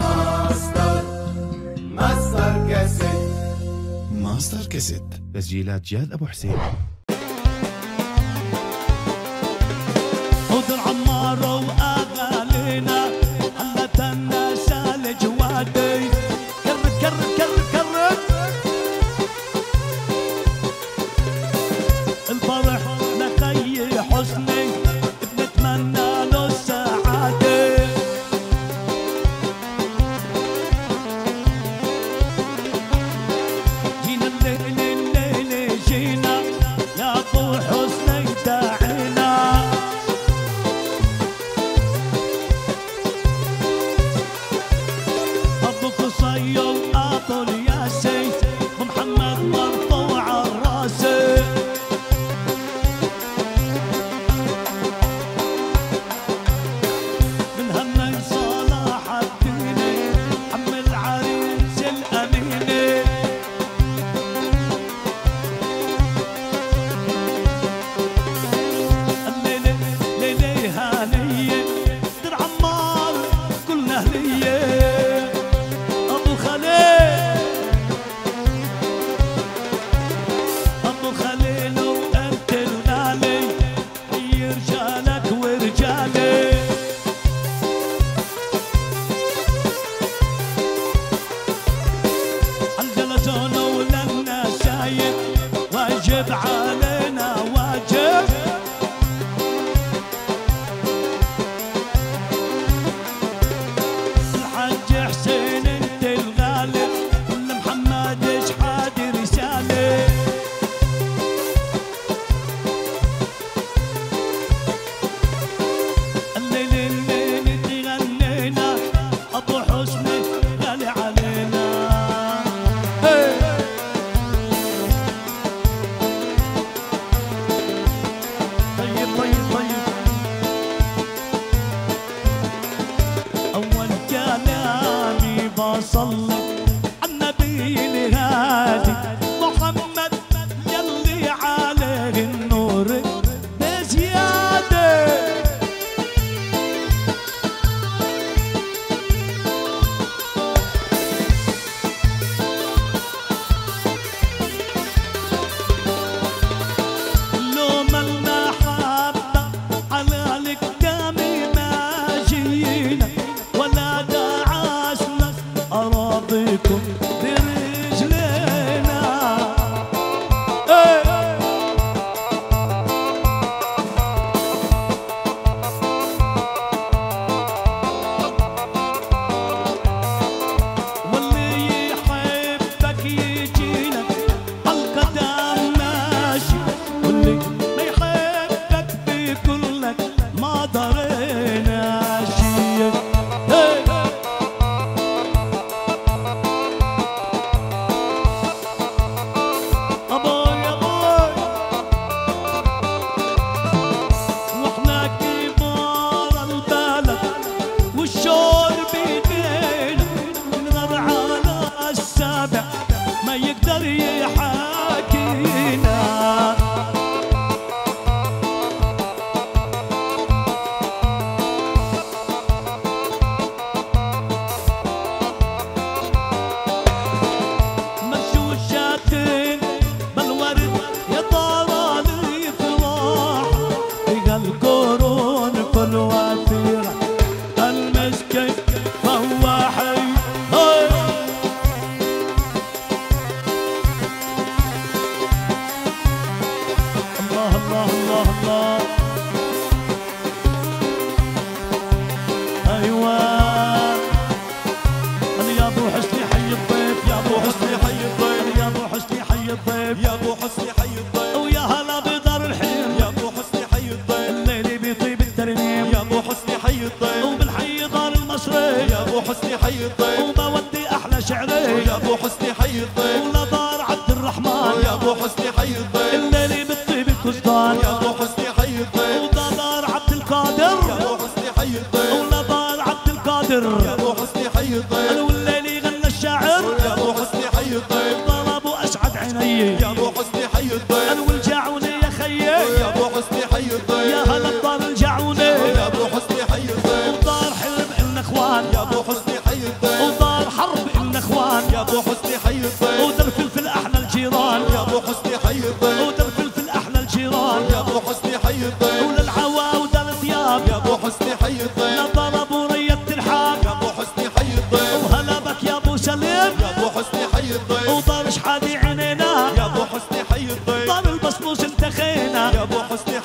Master Master Cassette. Master Cassette. تسجيلات جاد أبو حسين. واجب الضيف يا ابو حسني حي الضيف ويا هلا بدار الحين يا ابو حسني حي الضيف الليل بيطيب الترنيم يا ابو حسني حي الضيف وبالحي دار المصري يا ابو حسني حي الضيف وبودي أحلى شعري. يا ابو حسني حي الضيف حسني حي الضيف. أنا والجعوني يا خيي. يا أبو حسني حي الضيف. يا هلا بدار الجعوني يا أبو حسني حي الضيف. ودار حلم إلنا إخوان. يا أبو حسني حي الضيف. ودار حرب إلنا إخوان. يا أبو حسني حي الضيف. فلفل أحلى الجيران. يا أبو حسني حي الضيف. ابو حسني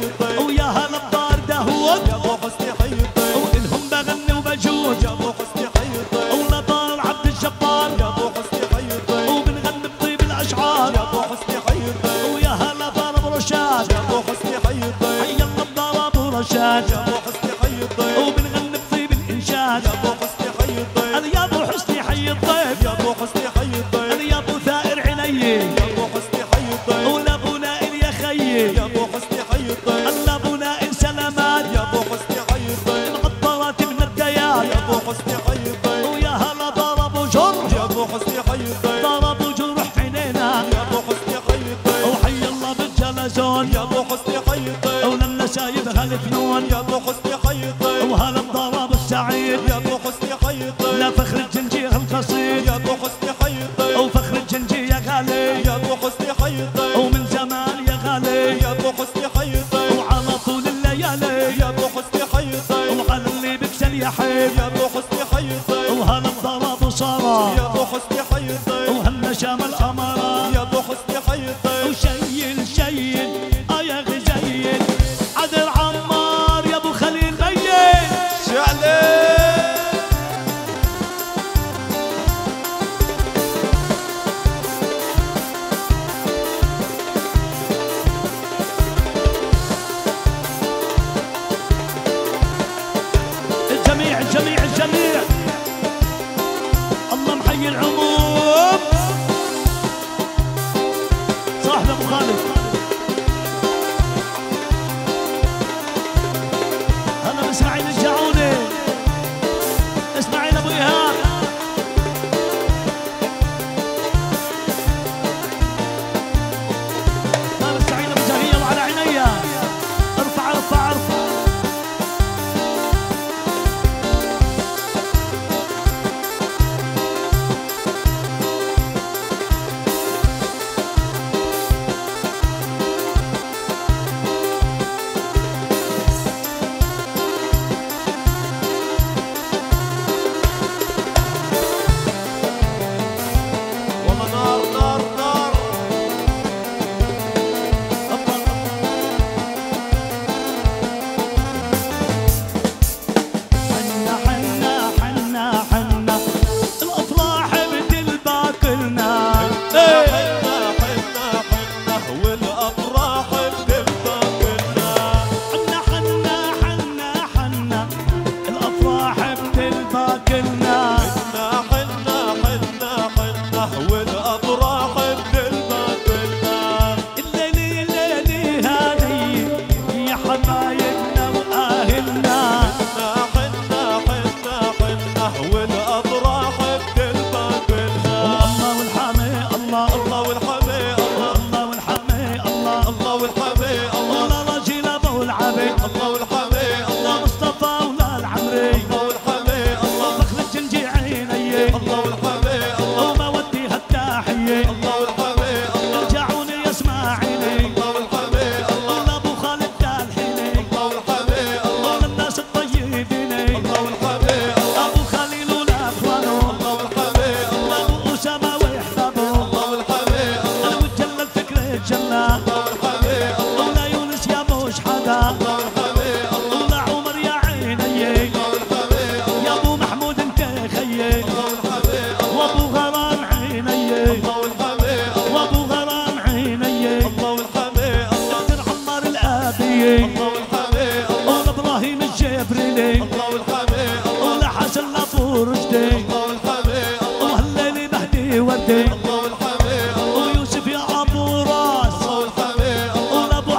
you. الفنون يا أبو حسني خيطي. وهلا بضواب السعيد. يا أبو حسني خيطي. لا فخر الجنجي القصيد. يا أبو حسني خيطي. وفخر الجنجي يا غالي. يا أبو حسني خيطي. ومن زمان يا غالي. يا أبو حسني خيطي. وعلى طول الليالي. يا أبو حسني خيطي. وعلى اللي بكسل يا حيل. يا أبو حسني خيطي. وهلا بضواب صارا يا أبو حسني خيطي. وهلا شام القمر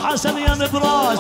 الحسن يا مبراش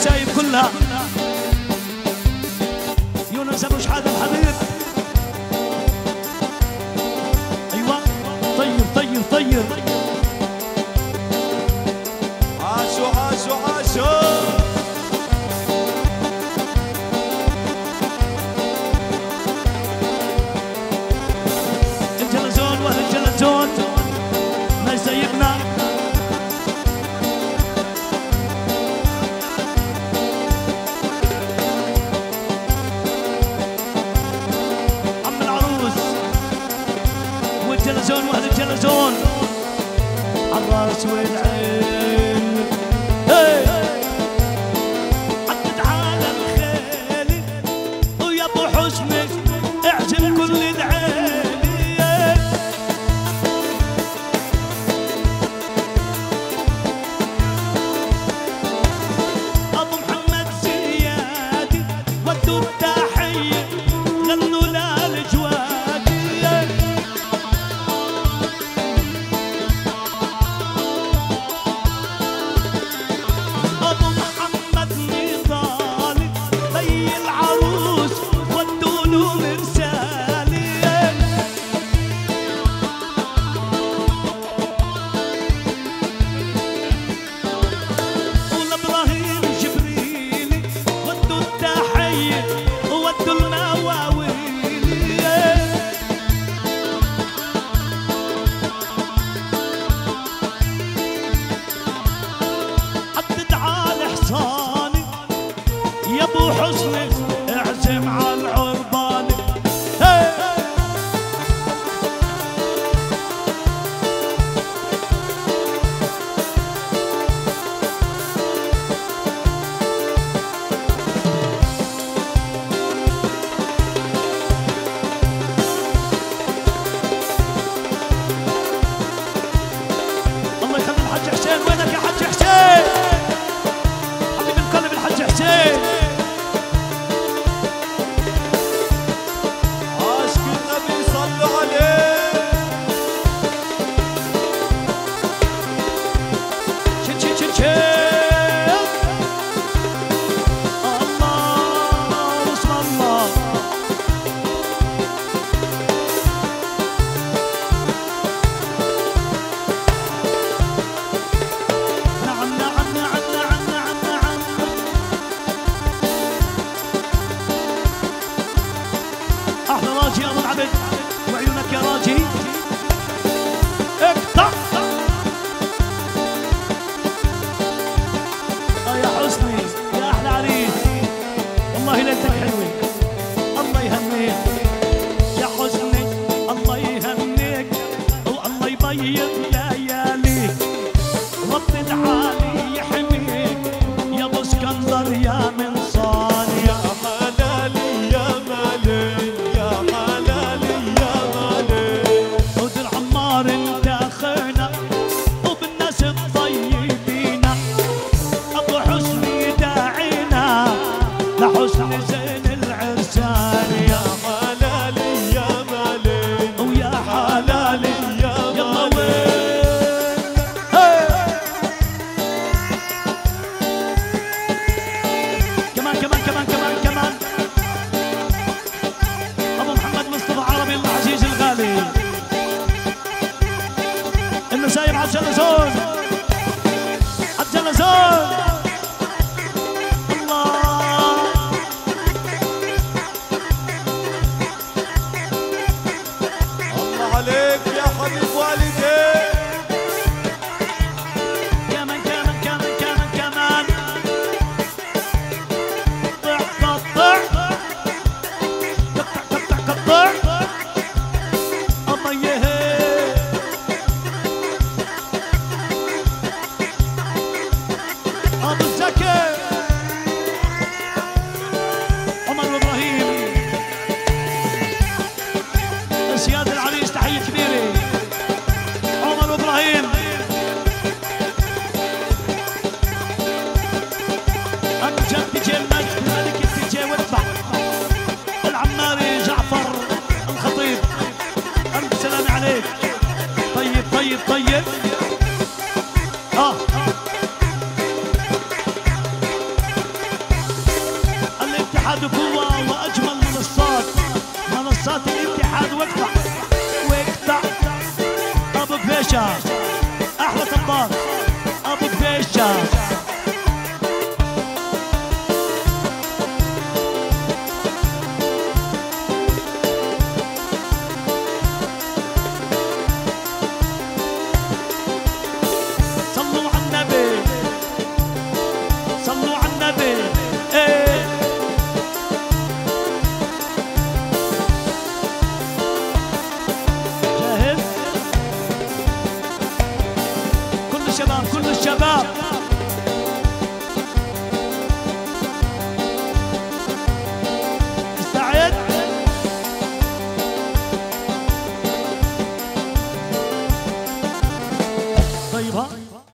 الشايب كلها. يونس أبو شحاده الحبيب. أيوه طير طير طير, طير. الجون وهذا الجنة جون. عالراس عين and when Başkanlar yanında عليك. طيب طيب طيب.